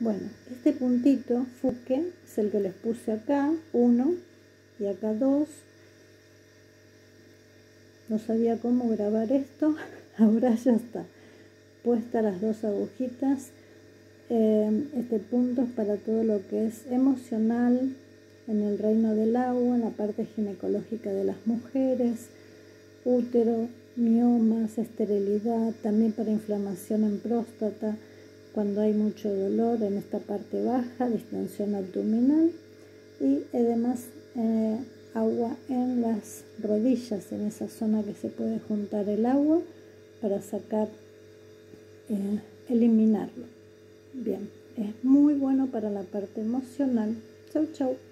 Bueno, este puntito Fuque es el que les puse acá, uno y acá dos. No sabía cómo grabar esto, ahora ya está. Puesta las dos agujitas. Eh, este punto es para todo lo que es emocional en el reino del agua, en la parte ginecológica de las mujeres, útero, miomas, esterilidad, también para inflamación en próstata cuando hay mucho dolor en esta parte baja, distensión abdominal y además eh, agua en las rodillas, en esa zona que se puede juntar el agua para sacar, eh, eliminarlo. Bien, es muy bueno para la parte emocional. Chau, chau.